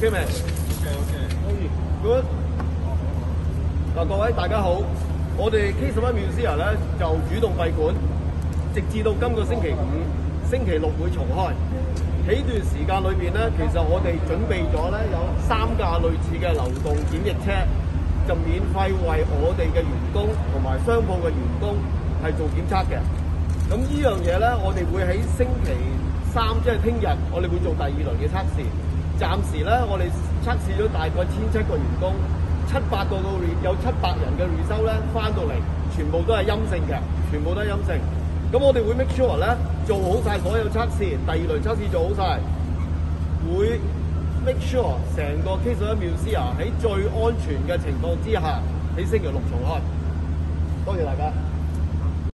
Good。嗱，各位大家好，我哋 K 十一 Museum 咧就主動閉館，直至到今個星期五、星期六會重開。喺段時間裏邊咧，其實我哋準備咗咧有三架類似嘅流動檢疫車，就免費為我哋嘅員工同埋商鋪嘅員工係做檢測嘅。咁呢樣嘢咧，我哋會喺星期三，即係聽日，我哋會做第二輪嘅測試。暫時咧，我哋測試咗大概千七個員工，七百個到有七百人嘅 r e s u l 咧翻到嚟，全部都係陰性嘅，全部都係陰性。咁我哋會 make sure 咧做好晒所有測試，第二輪測試做好晒，會 make sure 成個 K 十一 Museum 喺最安全嘅情況之下，喺星期六重開。多謝大家。